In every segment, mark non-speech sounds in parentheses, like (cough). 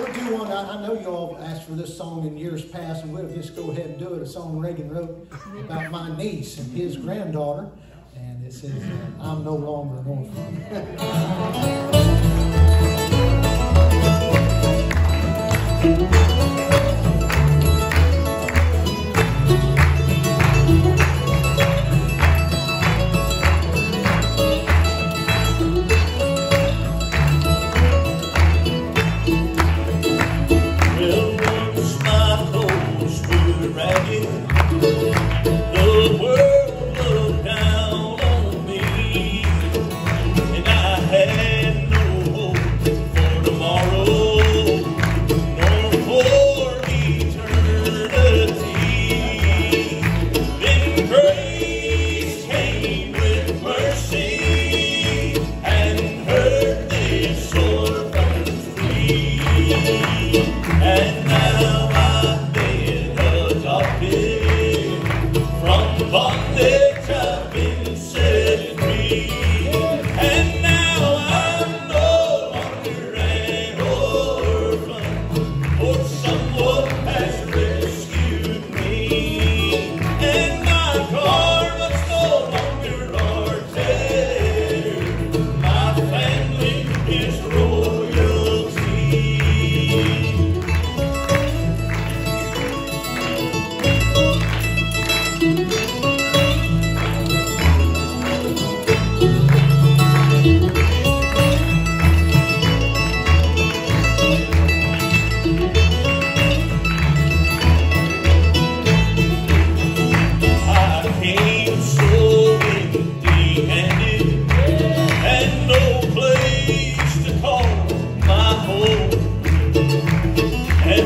We'll do one. I, I know y'all asked for this song in years past, and we'll just go ahead and do it. A song Reagan wrote about my niece and his granddaughter. And it says, uh, I'm no longer an orphan. (laughs)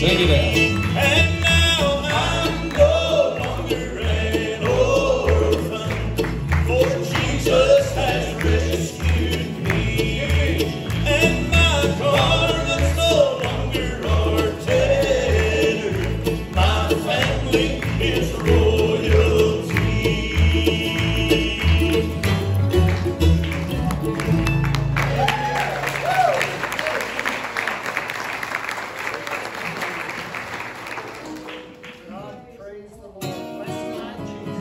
我也六